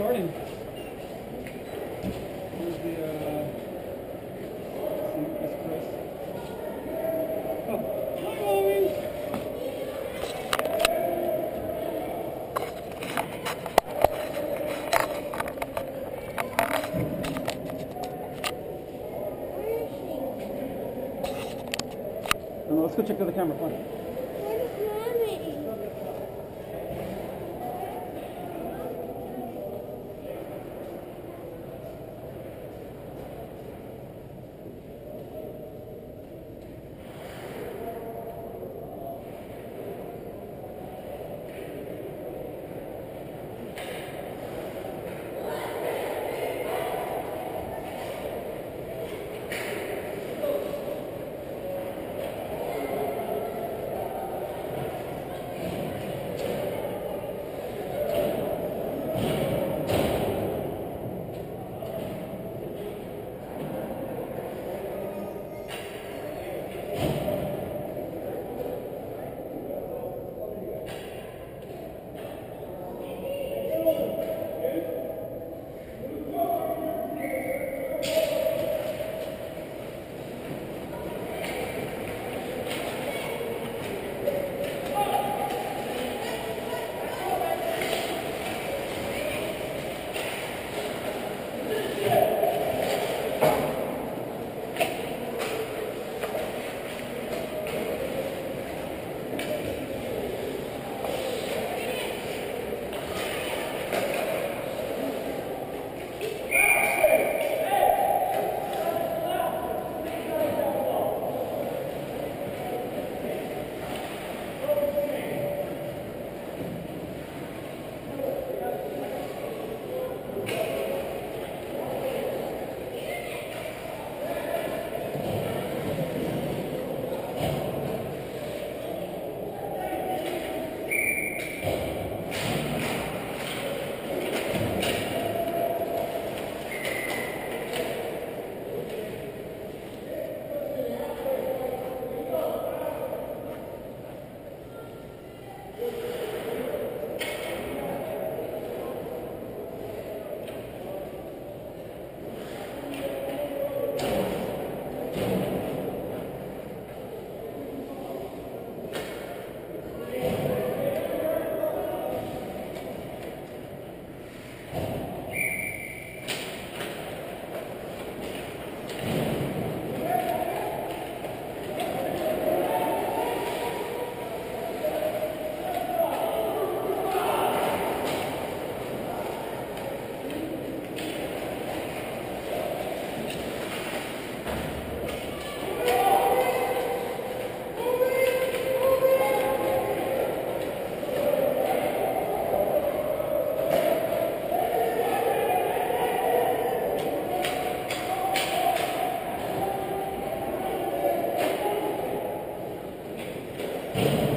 Morning. Here's the, uh, see, that's Chris. Oh, hi. No, let's go check out the camera. Come on. Yeah.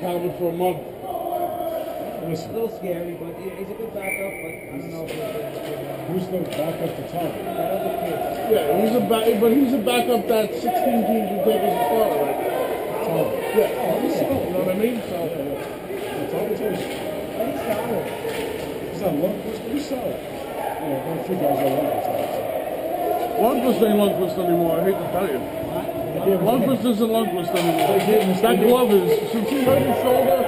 Got for a month. A little scary, but he's a good backup. But I don't know if he's a good. who's the backup to Tom? That other kid. Yeah, he's a back, but he's a backup that 16 teams would take as a starter right. Tom. Yeah, oh, you know what I mean? So, Tom is he's solid. He's not Lundqvist, but he's solid. You know, one of the few guys I like. Lundqvist ain't Lundqvist anymore. I hate to tell you. Lundqvist isn't Lundqvist anymore. That glove is, since he hurt his shoulder,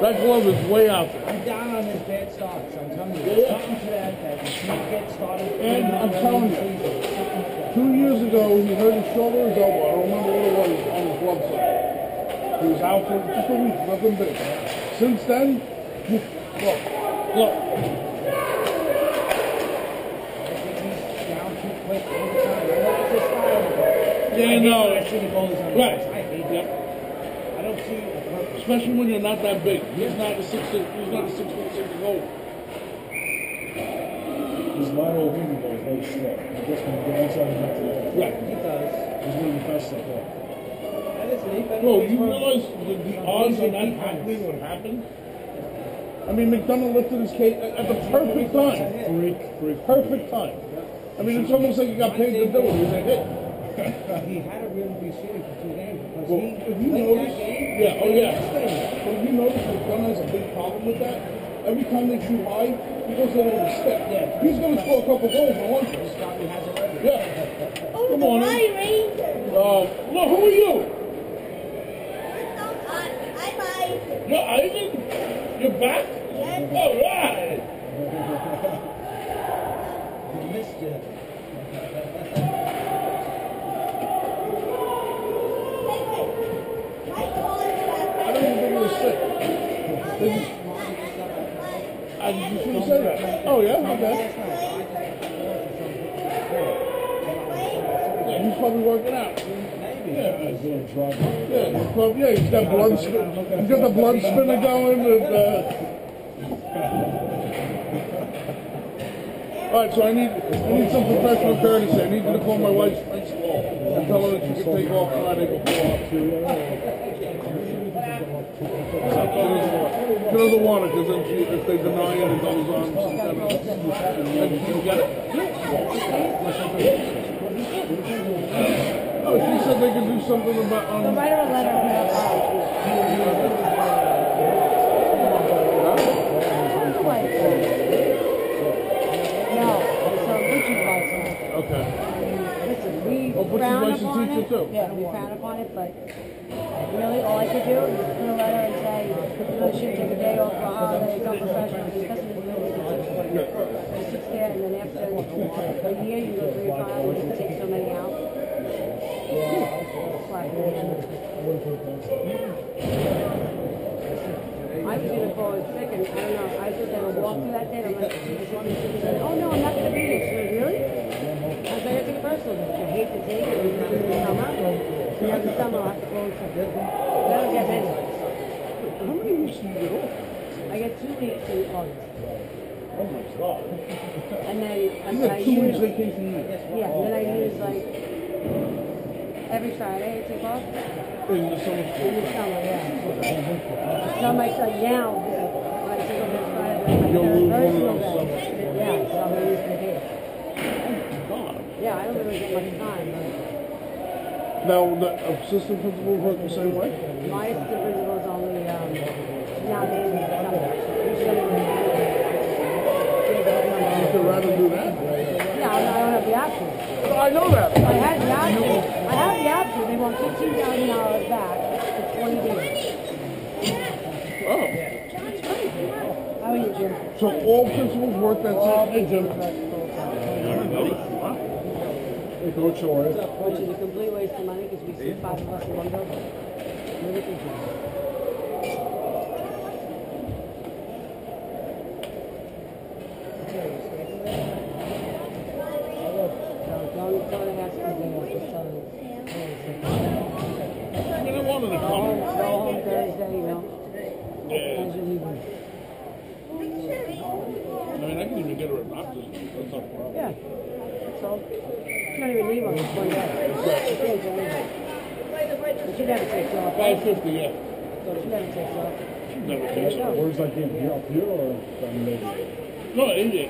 that glove is way out there. I'm down on his bad starts. I'm telling you, there's something to that that he can't get started. And I'm telling you, the season. Something like that. Two years ago, he hurt his shoulder, his elbow. I don't remember what it was on his glove side. He was out for just a week, nothing big. Since then, look, look. I think he's down too quick all. I know that's his style. but Yeah, no. Right. ice. I Yep. I don't see a purpose. Especially when you're not that big. He's not a six. He's not a six foot six goal. His lateral movement is very slow. I guess when you get inside the net, he's Right. He does. one of the best up there. And listen, he Bro, you realize the, the odds on decent that defense. happening would happen? I mean, McDonough lifted his case at the perfect time. Freak, freak. Perfect time. I mean, it's almost like he got paid to do it. He was a hit. He had to really be sitting for two games because Well, he if you played notice, that game. yeah, oh yeah. stayed. But if you notice that Gunn has a big problem with that. Every time they shoot high, he goes a little step. Yeah. He's gonna score a couple goals in one This guy has a record. Yeah. Oh, Good the morning. Ranger. Uh, well, who are you? Hi, bye. You're Ivan? You're back? Yes. All right. Oh yeah, bad. Yeah, he's probably working out. Yeah, yeah, he's probably, yeah, he's got blood spin, he's got the blood spinner going. And, uh, all right, so I need, I need some professional courtesy. I need you to call my wife's principal and tell her that she can take off Friday before. She doesn't want it because then she, if they deny it, it goes on some kind of. And you get it? Oh, she said they could do something about. Um, Write her a letter and put. No, so Richard's license. okay. Listen, we Oh, Butch's frown upon it. too? Yeah, we frown upon it, but really all I could do is put a letter and say, you know, should take a day off for a holiday, it's unprofessional, especially with really It sits there and then after a year, you go through your and you take so many out. I was gonna call it sick and I don't know, I just had a walk through that day, and I'm like, oh no, I'm not gonna be here. She goes, really? I was like, I take it personal, I hate to take it, the summer, and every summer I to to, I don't get many. How many weeks do you get off? I get two weeks in August, Oh my god. and then You I, two weeks vacation yeah, then I use like, every Friday I take off, In the summer in the summer, yeah. So my son now, when I take off this Friday, my You'll lose one of personal day. Yeah, so I'm gonna use the day. God. Yeah, I don't really get much time, but Now, the assistant principal work the same way? my assistant principal is only, um, now days in the summer. Usually in You could rather do that? Yeah, I don't have the option. I know that. I had the option. I have the option. They want fifteen thousand dollars back for twenty days. Oh. How are you, Jim? So all principals work that same day, Jim? Hey, Coach? Which is a complete waste of money because we see five of us in one building. So don't, don't ask for the, just tell them. I mean, I wanted to Go home, come. go home Thursday, you know, Yeah. as you're leaving. I mean, I can even get her a doctor's note. That's not a problem. Yeah, that's all. You don't even leave on this one day. You can't do anything. But she never takes off. Five fifty, yeah. So she never takes off. Never takes it. Where's that game? Here up here or down there? No, India.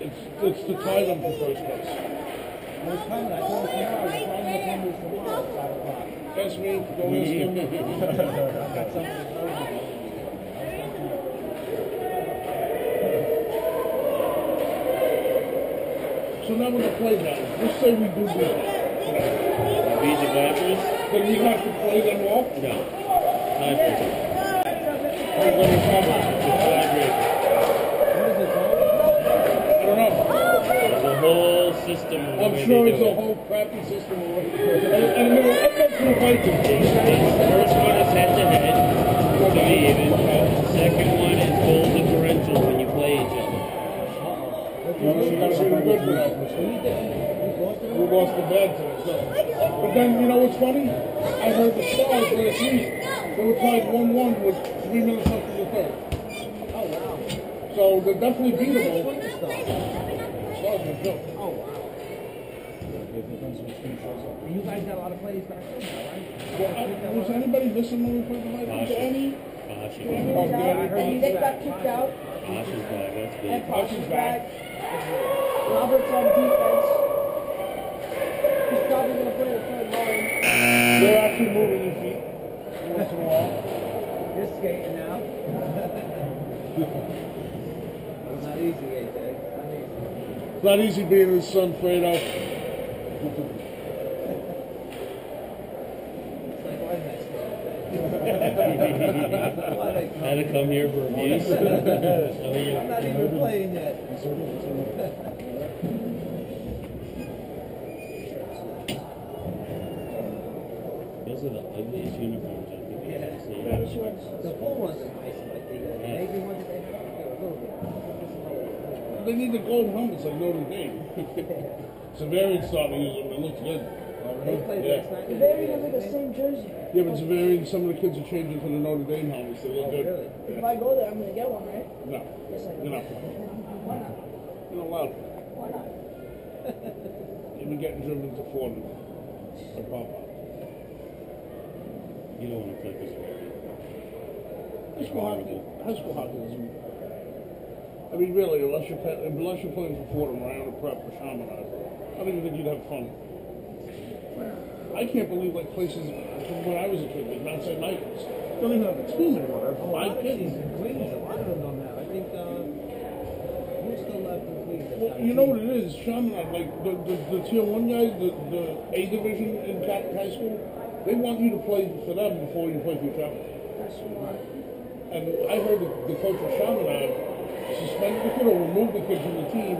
It's, it's to tie them for first place. I was coming, I told him tomorrow, I was trying to come this tomorrow at five o'clock. That's me. Go ask him. I got something to tell you. So now we're gonna play that. Let's say we do this. Bees and vipers? Then we have to play them off? No. Vipers. Or let me come on. It's a vibration. What is it called? I don't know. There's a whole system I'm sure it's a whole crappy system. And, and I'm not gonna fight them. The first one is head to head, to be even. Uh, the second one is goal differential when you play each other. No, she got really good for that. We lost the bad so. But then, you know what's funny? I heard the Stars last week. They were tied 1-1 with three minutes left in the third. Oh, wow. So they're definitely beatable. The? Stars are a joke. Oh, wow. You guys got a lot of plays back there, right? Well, I- was anybody listening when we played the Vikings? Danny? Danny. heard you Nick back. got kicked out. Bosh is back. That's And big. Posh is back. Robert's on defense. He's probably gonna play the third line. Uh. They're actually moving their feet once in a while. You're skating now. it's not easy, eh, AJ. It's not easy. It's not easy being his son, Fredo. It's like, why did I skate? I Had to come here for a you- I'm not even playing yet. Those are the ugliest uniforms I think I've ever seen. The full ones are nice, but the navy ones they a little bit. They need the gold helmets like Notre Dame. Xaverian's starting to use them. It looks good. They played Yeah. last night. They're wearing the same jersey. Yeah, but Xaverian, some of the kids are changing to the Notre Dame helmets. They look oh, good. Really? If I go there, I'm gonna get one, right? No, Yes, I you're do. not. Why not? You're not allowed. Why not? You've been getting driven to Florida. By Papa. You don't want to play this Xaverian. High school hockey. High school hockey is. I mean, really, unless you're pa- unless you're playing for Fordham, or Prep, or Chaminade, I don't even think you'd have fun. I can't believe like places from when I was a kid, like Mount St. Michael's, don't even have a team anymore. They Oh, lot five kids. these in Queens, a lot of them don't have. I think, uh, who's still left in Queens? Well, you know what it is, Chaminade, like the, the, the tier one guys, the, the A division in Catholic high school, they want you to play for them before you play for your. That's smart. And I heard that the coach of Chaminade suspended the kid or removed the kid from the team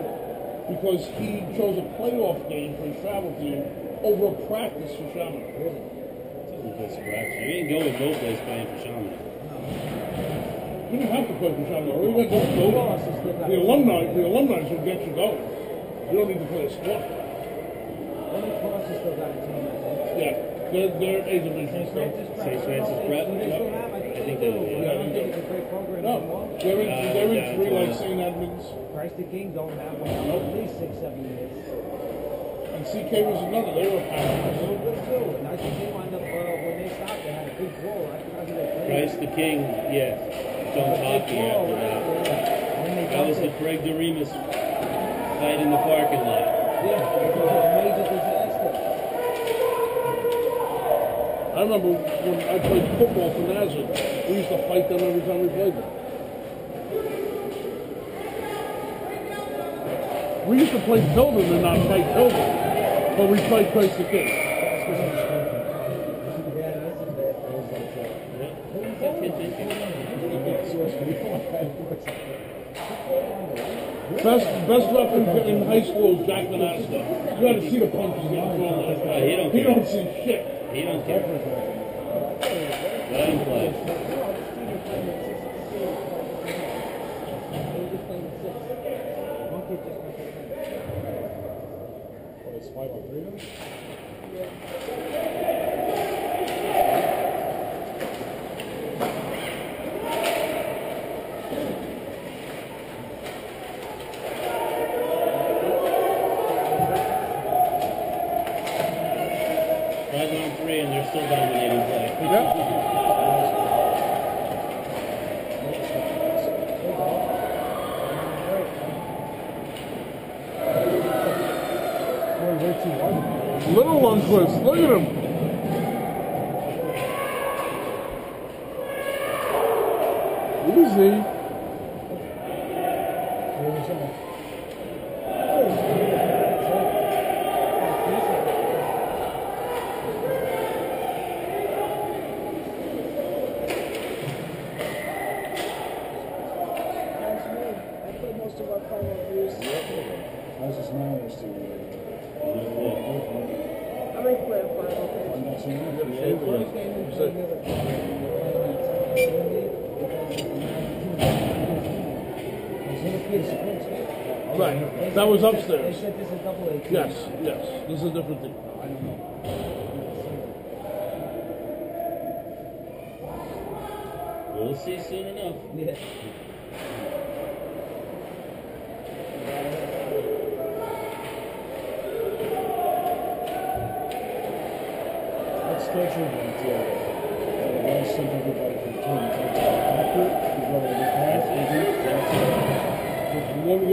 because he chose a playoff game for his travel team over a practice for Chaminade. Because scratch. You ain't going no place playing for Shaman. You don't have to play for Chaminade. All you got to do is go. The alumni, the alumni should get you going. You don't need to play a sport. Holy Cross has still got a team, I think. Yeah, they're, they're A division. St. Francis Prep? Do they still have? I think they they do. do, but yeah. I don't think it's a great program No, they're in, Uh, they're in yeah, three like. St. Edmunds. Christ the King don't have one for at least six, seven years. And CK was another. They were a They were good too. And I think they wound up, uh, when they stopped, they had a big brawl. I forgot who they played. Christ the King, yeah. Don't Big hockey brawl, after that. Yeah. That was the Greg DeRemus fight in the parking lot. Yeah, it was a major disaster. I remember when I played football for Nazareth, we used to fight them every time we played them. We used to play Tilden and not fight Tilden, but we played Christ the King. Yeah, that's a bad thing. Best best rep in, high school is Jack Manasta. You got to see the punches getting thrown last Oh, night. he don't He don't see shit. He don't care. Bible, really? that was upstairs. They said this is double A. Yes, yes. This is a different thing. I don't know. We'll see soon enough. Yeah. Let's go to the detail. I want to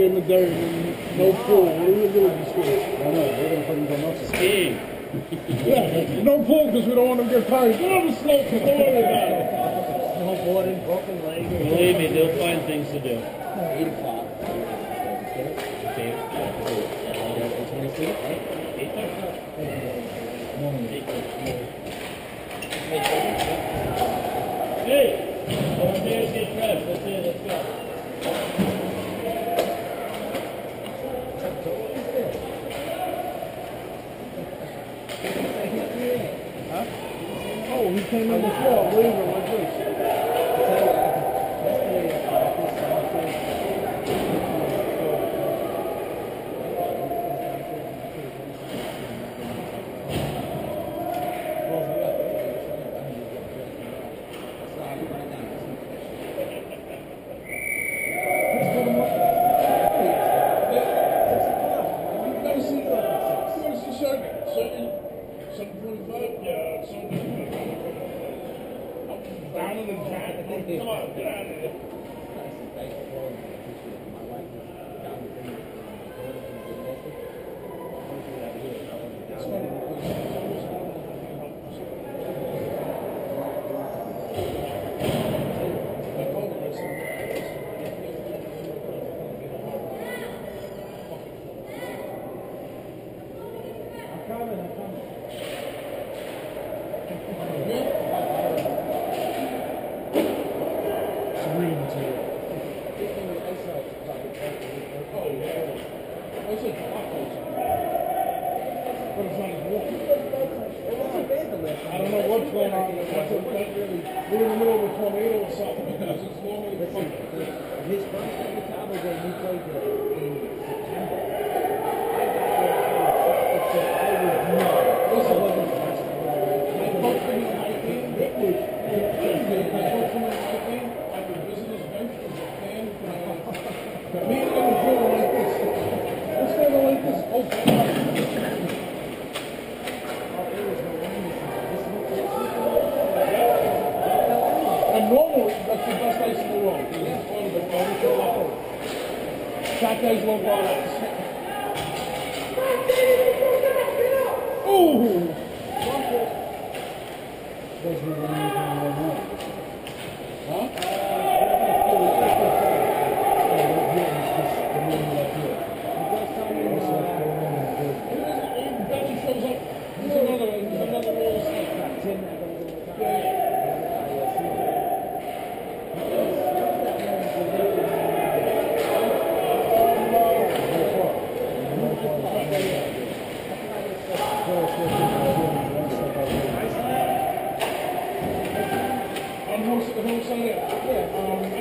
everybody get the. No pool. What are you doing this week? I know. We're going to put them on the Yeah, no pool because we don't want them to get tired. Get on the slope. Don't worry about it. Snowboarding, broken legs. Believe me, they'll find things to do. 8 o'clock. Okay. Okay. 26, right? Yeah. Um,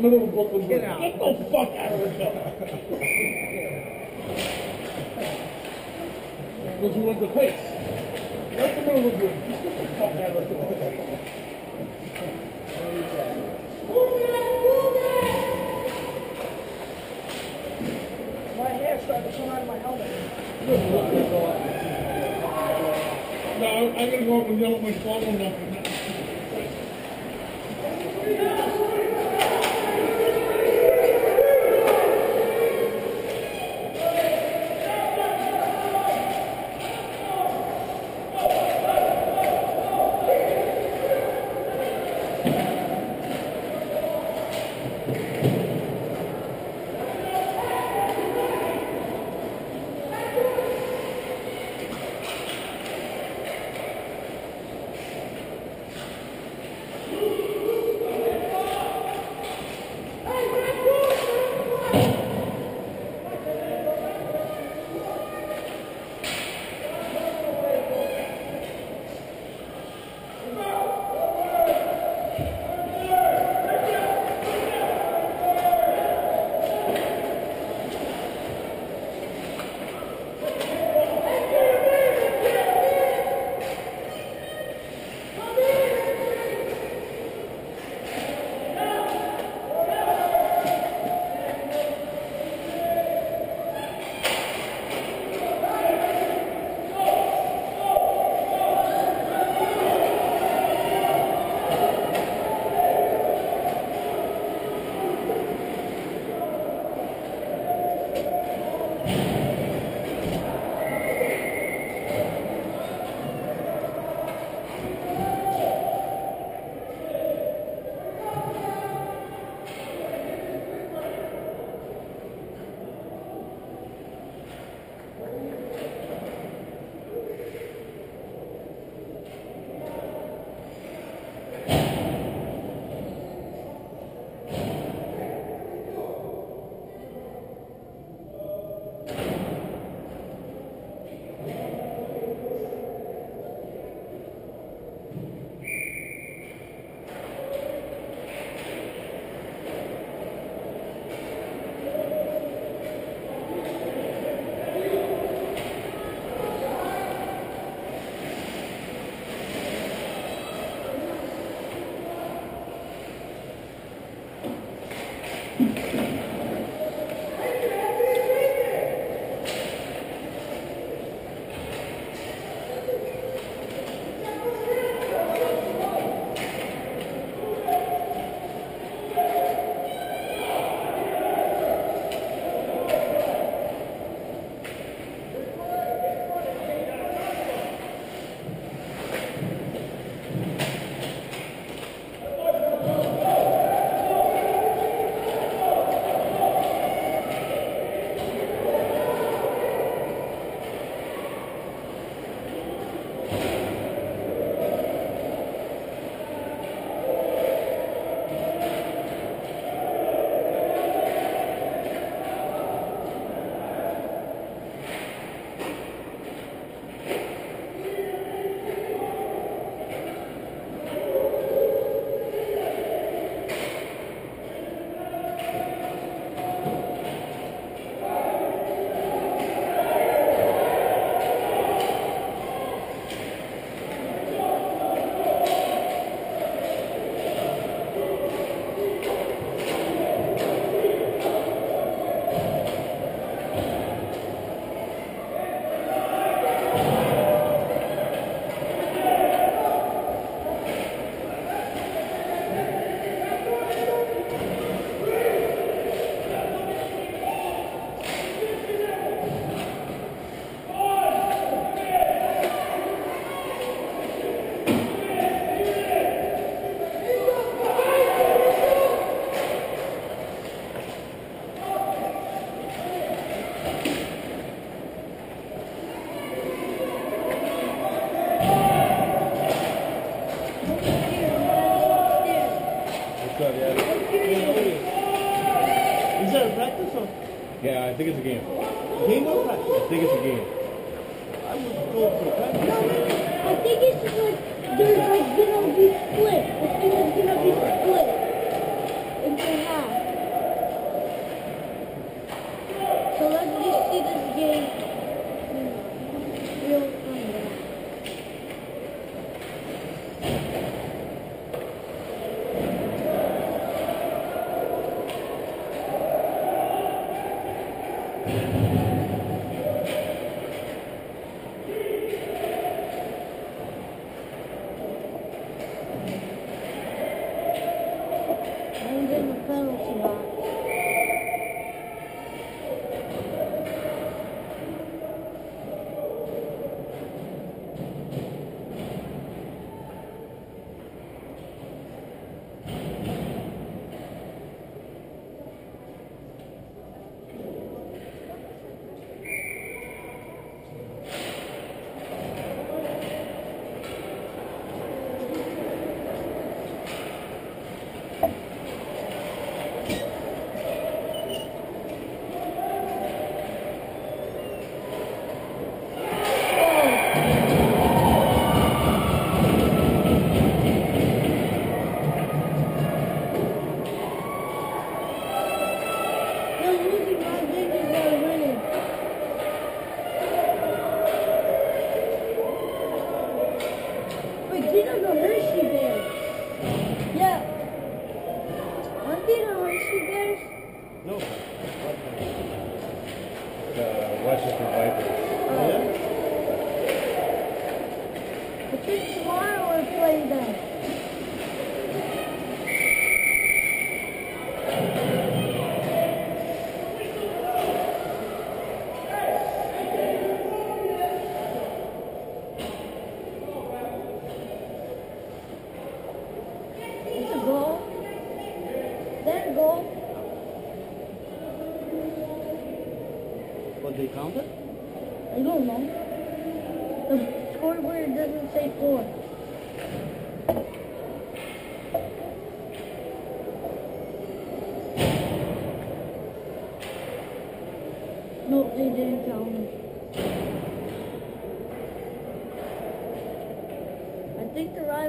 middle of Brooklyn Get the fuck out of the Because you want the place. Right the middle of Brooklyn. bridge. Get the fuck out of the My hair started to come out of my helmet. No, I didn't want to yell at my father.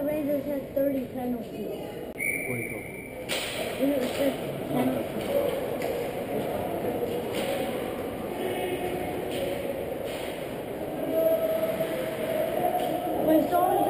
the Rangers had 30 penalties. When someone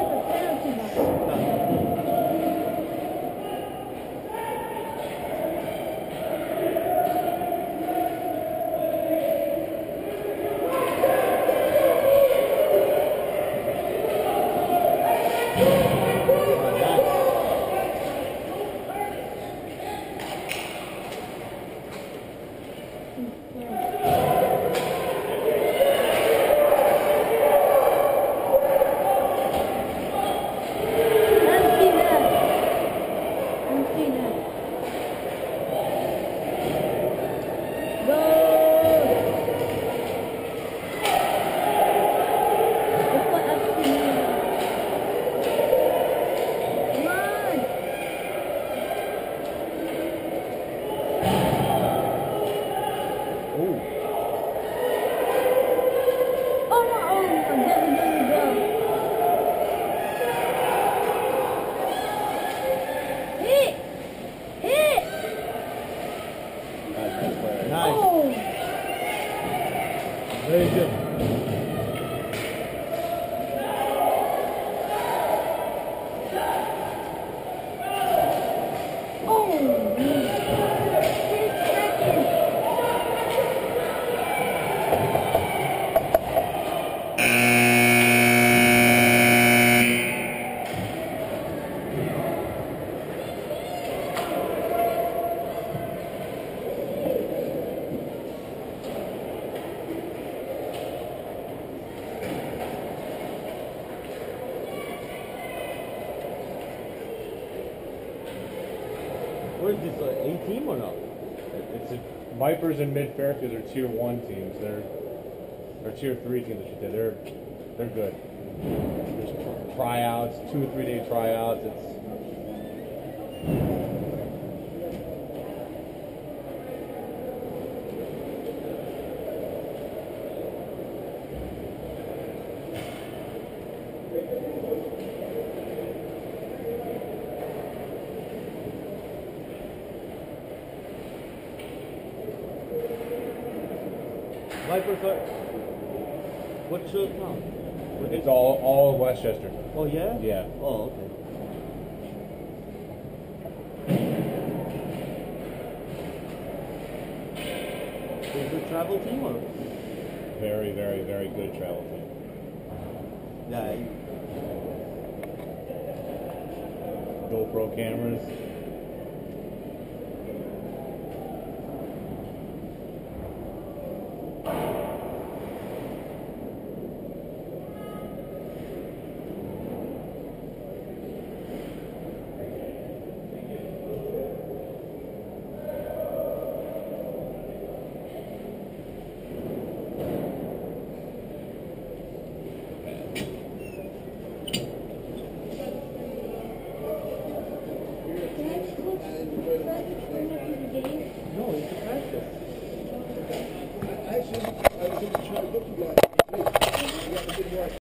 what is this, an A team or not? It's a, Vipers and Mid Fairfield are tier one teams. They're or tier three teams. I should say they're they're good. There's tryouts, two or three day tryouts. It's Westchester. Oh yeah. Yeah. Oh okay. Is it travel team or? Very, very, very good travel team. Yeah. GoPro cameras.